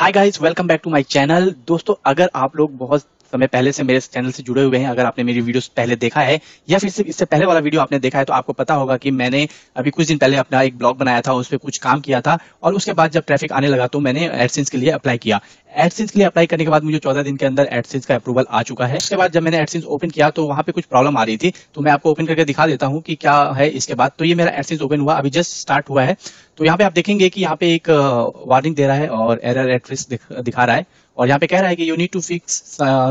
Hi guys welcome back to my channel दोस्तों, अगर आप लोग बहुत समय पहले से मेरे चैनल से जुड़े हुए हैं, अगर आपने मेरी वीडियोस पहले देखा है, या फिर सिर्फ़ इससे पहले वाला वीडियो आपने देखा है तो आपको पता होगा कि मैंने अभी कुछ दिन पहले अपना एक ब्लॉग बनाया था, उस पर कुछ काम किया था, और उसके बाद जब ट्रैफ़िक आने लगा तो मैंने एडसेंस के लिए अप्लाई किया। एडसेंस के लिए अप्लाई करने के बाद मुझे चौदह दिन के अंदर एडसेंस का अप्रूवल आ चुका है। उसके बाद जब मैंने एडसेंस ओपन किया तो वहाँ पे कुछ प्रॉब्लम आ रही थी। तो मैं आपको ओपन करके दिखा देता हूँ कि क्या है इसके बाद। तो ये मेरा एडसेंस ओपन हुआ, अभी जस्ट स्टार्ट हुआ है। तो यहाँ पे आप देखेंगे कि यहाँ पे एक वार्निंग दे रहा है और एरर एड्रेस दिखा रहा है। और यहाँ पे कह रहा है कि you need to fix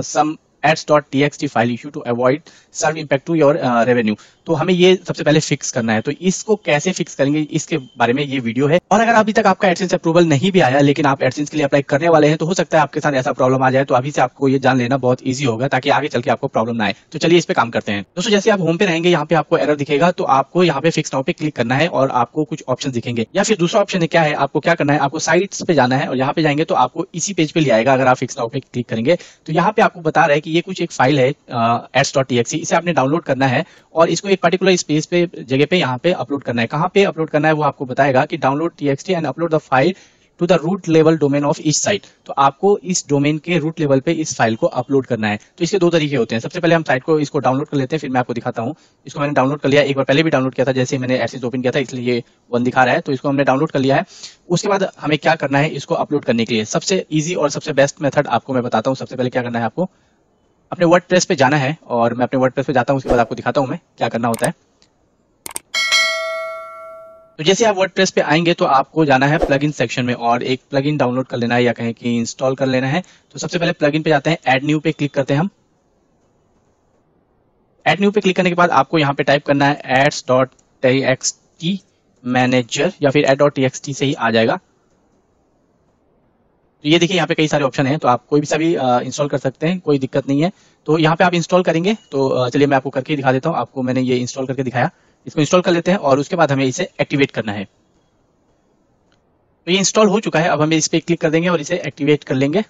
some ads.txt file issue to avoid severe impact to your revenue तो हमें ये सबसे पहले फिक्स करना है। तो इसको कैसे फिक्स करेंगे? इसके बारे में ये वीडियो है। और अगर अभी तक आपका एडसेंस अप्रूवल नहीं भी आया, लेकिन आप एडसेंस के लिए अप्लाई करने वाले हैं तो हो सकता है आपके साथ ऐसा प्रॉब्लम आ जाए। तो अभी से आपको ये जान लेना बहुत ईजी होगा, ताकि आगे चल के आपको प्रॉब्लम ना आए। तो चलिए इस पे काम करते हैं। दोस्तों, जैसे आप होम पे रहेंगे, यहाँ पे आपको एरर दिखेगा। तो आपको यहाँ पे फिक्स नाउ पे क्लिक करना है और आपको कुछ ऑप्शन दिखेंगे। या फिर दूसरा ऑप्शन क्या है? आपको क्या करना है? आपको साइट्स पे जाना है और यहाँ पे जाएँगे तो आपको इसी पेज पे ले आएगा, अगर आप फिक्स नाउ पे क्लिक करेंगे। तो यहाँ पे आपको बता रहा है कि ये कुछ एक फ़ाइल है एड्स डॉट इसे आपने डाउनलोड करना है और इसको एक पर्टिकुलर स्पेस पे, जगह पे यहाँ पे अपलोड करना है। कहाँ पे अपलोड करना है वो आपको बताएगा कि download T and upload the file to the root level domain of इस साइट तो आपको इस डोमेन के रूट लेवल पे इस फ़ाइल को अपलोड करना है। तो इसके दो तरीके होते हैं। सबसे पहले हम साइट को इसको डाउनलोड कर लेते हैं, फिर मैं आपको दिखाता हूँ। इसको मैंने डाउनलोड कर लिया। एक बार पहले भी डाउनलोड किया था, जैसे मैंने एसिस ओपन किया था, इसलिए वन दिखा रहा है। तो इसको हमने डाउनलोड कर लिया है। उसके बाद हमें क्या करना है इसको अपलोड करने के लिए? सबसे ईजी और सबसे बेस्ट मेथड आपको मैं बताता हूँ। सबसे पहले क्या करना है आपको? अपने वर्ड प्रेस पे जाना है और मैं अपने वर्ड प्रेस पे जाता हूँ, उसके बाद आपको दिखाता हूँ मैं क्या करना होता है। तो जैसे आप वर्ड प्रेस पे आएँगे तो आपको जाना है प्लगइन सेक्शन में और एक प्लगइन डाउनलोड कर लेना है या कहें कि इंस्टॉल कर लेना है। तो सबसे पहले प्लगइन पे जाते हैं एड न्यू पे क्लिक करते हैं हम। एड न्यू पे क्लिक करने के बाद आपको यहाँ पे टाइप करना है एड्स डॉट टी मैनेजर या फिर एड डॉट टी से ही आ जाएगा। तो ये देखिए, यहाँ पे कई सारे ऑप्शन हैं तो आप कोई भी सभी इंस्टॉल कर सकते हैं, कोई दिक्कत नहीं है। तो यहाँ पे आप इंस्टॉल करेंगे तो चलिए मैं आपको करके दिखा देता हूँ। आपको मैंने ये इंस्टॉल करके दिखाया। इसको इंस्टॉल कर लेते हैं और उसके बाद हमें इसे एक्टिवेट करना है। तो ये इंस्टॉल हो चुका है, अब हमें इस पर क्लिक कर देंगे और इसे एक्टिवेट कर लेंगे।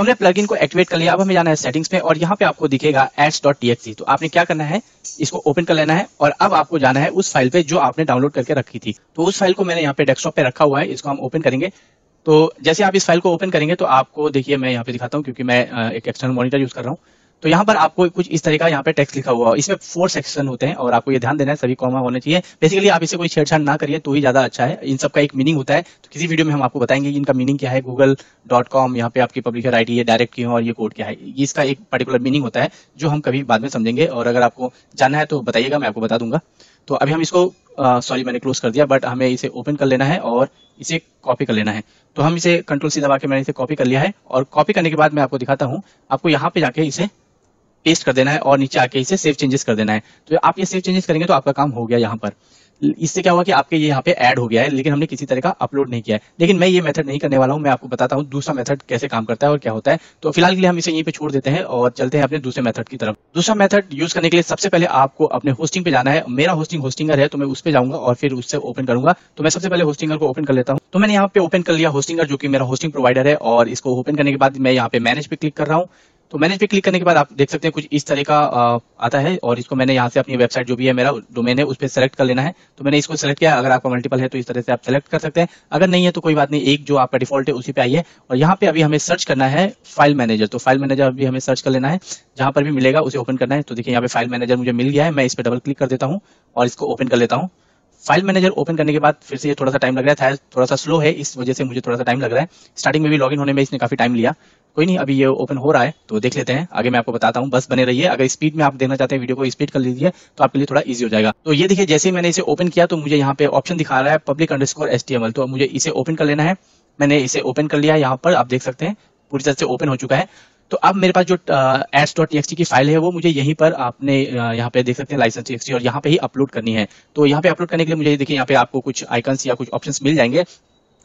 तो हमने प्लगइन को एक्टिवेट कर लिया, अब हमें जाना है सेटिंग्स पे और यहाँ पे आपको दिखेगा एड्स डॉट टीएक्सी तो आपने क्या करना है? इसको ओपन कर लेना है और अब आपको जाना है उस फ़ाइल पे जो आपने डाउनलोड करके रखी थी। तो उस फ़ाइल को मैंने यहाँ पे डेस्कटॉप पे रखा हुआ है, इसको हम ओपन करेंगे। तो जैसे आप इस फ़ाइल को ओपन करेंगे तो आपको देखिए मैं यहाँ पे दिखाता हूँ क्योंकि मैं एक एक्सटर्नल मॉनिटर यूज़ कर रहा हूँ। तो यहाँ पर आपको कुछ इस तरह का यहाँ पे टेक्स्ट लिखा हुआ है। इसमें फोर सेक्शन होते हैं और आपको ये ध्यान देना है, सभी कॉमा होने चाहिए। बेसिकली आप इसे कोई छेड़छाड़ ना करिए तो ही ज़्यादा अच्छा है। इन सब का एक मीनिंग होता है। तो किसी वीडियो में हम आपको बताएँगे इनका मीनिंग क्या है। गूगल डॉट कॉम यहाँ पे आपकी पब्लिशर आई है डायरेक्ट की और ये कोड क्या है। इसका एक पर्टिकुलर मीनिंग होता है, जो हम कभी बाद में समझेंगे। और अगर आपको जानना है तो बताइएगा, मैं आपको बता दूँगा। तो अभी हम इसको सॉरी मैंने क्लोज कर दिया बट हमें इसे ओपन कर लेना है और इसे कॉपी कर लेना है। तो हम इसे कंट्रोल सी दबा के मैंने इसे कॉपी कर लिया है। और कॉपी करने के बाद मैं आपको दिखाता हूँ। आपको यहाँ पे जाके इसे पेस्ट कर देना है और नीचे आके इसे सेव चेंजेस कर देना है। तो आप ये सेव चेंजेस करेंगे तो आपका काम हो गया यहाँ पर। इससे क्या हुआ कि आपके ये यहाँ पे ऐड हो गया है, लेकिन हमने किसी तरह का अपलोड नहीं किया है। लेकिन मैं ये मेथड नहीं करने वाला हूँ, मैं आपको बताता हूँ दूसरा मेथड कैसे काम करता है और क्या होता है। तो फ़िलहाल के लिए हम इसे यहीं पे छोड़ देते हैं और चलते हैं अपने दूसरे मेथड की तरफ़। दूसरा मेथड यूज़ करने के लिए सबसे पहले आपको अपने होस्टिंग पे जाना है। मेरा होस्टिंग होस्टिंगर है तो मैं उस पर जाऊँगा और फिर उससे ओपन करूँगा। तो मैं सबसे पहले होस्टिंगर को ओपन कर लेता हूँ। तो मैंने यहाँ पे ओपन कर लिया होस्टिंगर जो कि मेरा होस्टिंग प्रोवाइडर है और इसको ओपन करने के बाद मैं यहाँ पे मैनेज पे क्लिक कर रहा हूँ। तो मैनेज पे क्लिक करने के बाद आप देख सकते हैं कुछ इस तरह का आता है और इसको मैंने यहाँ से अपनी वेबसाइट जो भी है, मेरा डोमेन है, उस पर सेलेक्ट कर लेना है। तो मैंने इसको सेलेक्ट किया। अगर आपका मल्टीपल है तो इस तरह से आप सेलेक्ट कर सकते हैं। अगर नहीं है तो कोई बात नहीं, एक जो आपका डिफ़ॉल्ट है उसी पे आइए। और यहाँ पे अभी हमें सर्च करना है फ़ाइल मैनेजर तो फ़ाइल मैनेजर अभी हमें सर्च कर लेना है। जहाँ पर भी मिलेगा, उसे ओपन करना है। तो देखिए यहाँ पे फ़ाइल मैनेजर मुझे मिल गया है। मैं इस पर डबल क्लिक कर देता हूँ और इसको ओपन कर लेता हूँ। फ़ाइल मैनेजर ओपन करने के बाद फिर से ये थोड़ा सा टाइम लग रहा है थोड़ा सा स्लो है, इस वजह से मुझे थोड़ा सा टाइम लग रहा है। स्टार्टिंग में भी लॉगिन होने में इसने काफ़ी टाइम लिया। कोई नहीं, अभी ये ओपन हो रहा है तो देख लेते हैं। आगे मैं आपको बताता हूँ, बस बने रहिए। अगर स्पीड में आप देखना चाहते हैं वीडियो को स्पीड कर लीजिए तो आपके लिए थोड़ा इजी हो जाएगा। तो ये देखिए, जैसे ही मैंने इसे ओपन किया तो मुझे यहाँ पे ऑप्शन दिखा रहा है पब्लिक एस तो मुझे इसे ओपन कर लेना है। मैंने इसे ओपन कर लिया यहाँ पर, आप देख सकते हैं, पूरी तरह से ओपन हो चुका है। तो अब मेरे पास जो एड्स डॉट टी की फ़ाइल है, वो मुझे यहीं पर आपने यहाँ पे देख सकते हैं लाइसेंस टी और यहाँ पे ही अपलोड करनी है। तो यहाँ पे अपलोड करने के लिए मुझे, देखिए, यहाँ पे आपको कुछ आइकन्स या कुछ ऑप्शन मिल जाएँगे।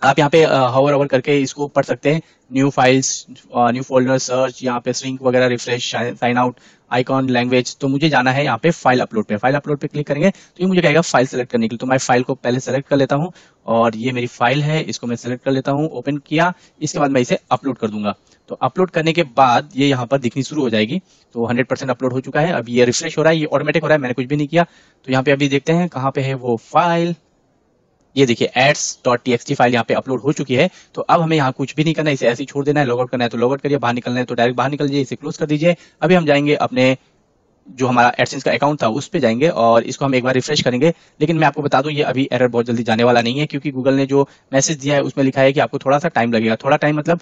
आप यहाँ पे हवर ओवर करके इसको पढ़ सकते हैं। New files new folder search यहाँ पे स्ट्रिंग वगैरह refresh sign out icon language तो मुझे जाना है यहाँ पे फ़ाइल अपलोड पे। फ़ाइल अपलोड पे क्लिक करेंगे तो ये मुझे कहेगा फ़ाइल सेलेक्ट करने के लिए। तो मैं फ़ाइल को पहले सेलेक्ट कर लेता हूँ और ये मेरी फ़ाइल है, इसको मैं सेलेक्ट कर लेता हूँ ओपन किया, इसके बाद मैं इसे अपलोड कर दूँगा। तो अपलोड करने के बाद ये यहाँ पर दिखनी शुरू हो जाएगी। तो 100 परसेंट अपलोड हो चुका है। अब ये रिफ्रेश हो रहा है, ये ऑटोमेटिक हो रहा है, मैंने कुछ भी नहीं किया। तो यहाँ पे अभी देखते हैं कहाँ पे है वो फ़ाइल ये देखिए एड्स डॉट टी फ़ाइल यहाँ पे अपलोड हो चुकी है तो अब हमें यहाँ कुछ भी नहीं करना है, इसे ऐसे ही छोड़ देना है लॉगआउट करना है तो लॉगआउट करिए, बाहर निकलना है तो डायरेक्ट बाहर निकल जाइए इसे क्लोज कर दीजिए। अभी हम जाएँगे अपने जो हमारा एडसेंस का अकाउंट था, उस पर जाएँगे और इसको हम एक बार रिफ्रेश करेंगे। लेकिन मैं आपको बता दूँ, ये अभी एरर बहुत जल्दी जाने वाला नहीं है, क्योंकि गूगल ने जो मैसेज दिया है, उसमें लिखा है कि आपको थोड़ा सा टाइम लगेगा। थोड़ा टाइम मतलब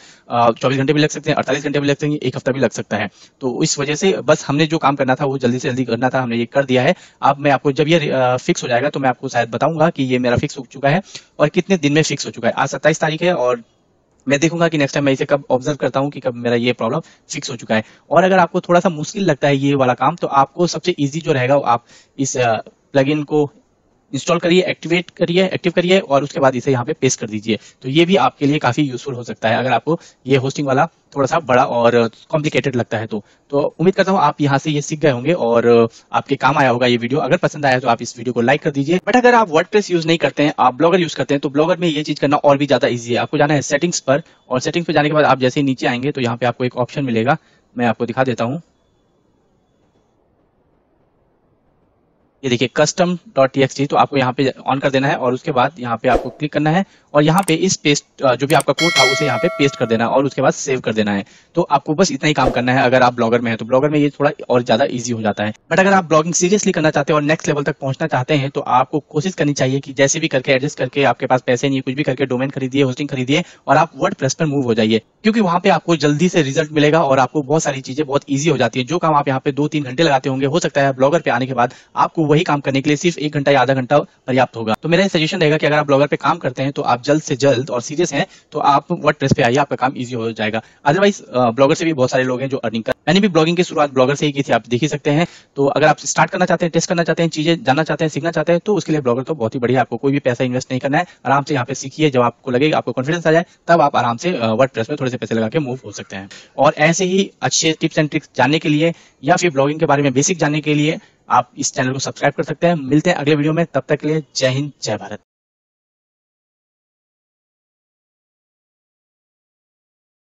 चौबीस घंटे भी लग सकते हैं, अड़तालीस घंटे भी लग सकते हैं, एक हफ़्ता भी लग सकता है। तो इस वजह से बस हमने जो काम करना था, वो जल्दी से जल्दी करना था, हमने ये कर दिया है। अब मैं आपको जब ये फिक्स हो जाएगा तो मैं आपको शायद बताऊँगा कि ये मेरा फिक्स हो चुका है और कितने दिन में फिक्स हो चुका है। आज सत्ताईस तारीख है और मैं देखूँगा कि नेक्स्ट टाइम मैं इसे कब ऑब्ज़र्व करता हूँ कि कब मेरा ये प्रॉब्लम फिक्स हो चुका है। और अगर आपको थोड़ा सा मुश्किल लगता है ये वाला काम तो आपको सबसे ईजी जो रहेगा आप इस प्लगइन को इंस्टॉल करिए एक्टिवेट करिए एक्टिव करिए और उसके बाद इसे यहाँ पे पेस्ट कर दीजिए। तो ये भी आपके लिए काफ़ी यूजफुल हो सकता है। अगर आपको ये होस्टिंग वाला थोड़ा सा बड़ा और कॉम्प्लिकेटेड लगता है तो। तो उम्मीद करता हूँ आप यहाँ से ये सीख गए होंगे और आपके काम आया होगा ये वीडियो अगर पसंद आया तो आप इस वीडियो को लाइक कर दीजिए। बट अगर आप वर्ड यूज़ नहीं करते हैं, आप ब्लॉगर यूज़ करते हैं तो ब्लॉगर में ये चीज़ करना और भी ज़्यादा ईजी है। आपको जाना है सेटिंग्स पर और सेटिंग्स पर जाने के बाद आप जैसे नीचे आएँगे तो यहाँ पे आपको एक ऑप्शन मिलेगा। मैं आपको दिखा देता हूँ। ये देखिए कस्टम डॉट टी तो आपको यहाँ पे ऑन कर देना है और उसके बाद यहाँ पे आपको क्लिक करना है और यहाँ पे इस पेस्ट जो भी आपका कोड था उसे यहाँ पे पेस्ट कर देना है और उसके बाद सेव कर देना है। तो आपको बस इतना ही काम करना है अगर आप ब्लॉगर में है तो ब्लॉगर में ये थोड़ा और ज़्यादा ईजी हो जाता है। बट अगर आप ब्लॉगिंग सीरियसली करना चाहते हैं और नेक्स्ट लेवल तक पहुँचना चाहते हैं तो आपको कोशिश करनी चाहिए कि जैसे भी करके एडजस्ट करके आपके पास पैसे नहीं कुछ भी करके डोमेन खरीदिए होस्टिंग खरीदिए और आप वर्ड पर मूव हो जाइए। क्योंकि वहाँ पे आपको जल्दी से रिज़ल्ट मिलेगा और आपको बहुत सारी चीज़ें बहुत ईजी हो जाती है। जो काम आप यहाँ पे दो तीन घंटे लगाते होंगे, हो सकता है ब्लॉगर पे आने के बाद आपको वही काम करने के लिए सिर्फ़ एक घंटा या आधा घंटा पर्याप्त होगा। तो मेरा सजेशन रहेगा कि अगर आप ब्लॉगर पे काम करते हैं तो आप जल्द से जल्द और सीरियस हैं तो आप वर्ड प्रेस पे आइए, आपका काम ईजी हो जाएगा। अदरवाइज़ ब्लॉगर से भी बहुत सारे लोग हैं जो अर्निंग कर मैंने भी ब्लॉगिंग की शुरुआत ब्लॉगर से ही की थी, आप देख सकते हैं। तो अगर आप स्टार्ट करना चाहते हैं टेस्ट करना चाहते हैं, चीज़ें जानना चाहते हैं, सीखना चाहते हैं तो उसके लिए ब्लॉगर तो बहुत ही बढ़िया आपको कोई भी पैसा इन्वेस्ट नहीं करना है। आराम से यहाँ पे सीखिए, जब आपको लगेगा, आपको कॉन्फिडेंस आ जाए, तब आप आराम से वर्ड प्रेस में थोड़े से पैसे लगा के मूव हो सकते हैं। और ऐसे ही अच्छे टिप्स एंड ट्रिक्स जानने के लिए या फिर ब्लॉगिंग के बारे में बेसिक जानने के लिए आप इस चैनल को सब्सक्राइब कर सकते हैं। मिलते हैं अगले वीडियो में। तब तक के लिए जय हिंद, जय भारत।